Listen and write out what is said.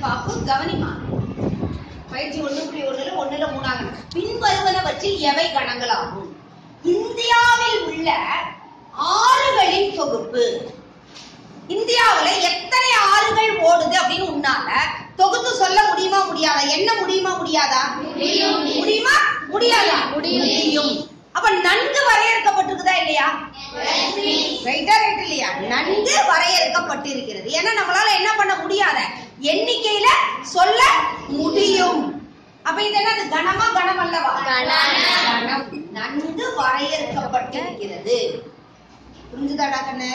பாப்பு கவனிமா? பயிற்சி ஒண்ணு புள்ளி ஒண்ணுல ஒண்ணுல மூணாங்க பின்வருவனவற்றில் எவை கணங்களாகும் இந்தியாவில் உள்ள ஆறுகளின் தொகுப்பு. இந்தியாவுல எத்தனை ஆறுகள் ஓடுது அப்படின்னு உன்னால தொகுத்து சொல்ல முடியுமா முடியாதா? என்ன முடியுமா முடியாதா? முடியுமா. முடியாதா? முடியும். அப்ப நன்கு வரையறுக்கப்பட்டிருக்குதா இல்லையா? ரைட்டா ரைட் இல்லையா? நன்கு வரையறுக்கப்பட்டிருக்கிறது. ஏன்னா நம்மளால என்ன பண்ண முடியாத? எண்ணிக்கையில சொல்ல முடியும் அப்ப இது என்னது கணமா கணம் அல்லவா கணம் நன்கு வரையறுக்கப்பட்டிருக்கிறது. புரிஞ்சுதாடா கண்ணு?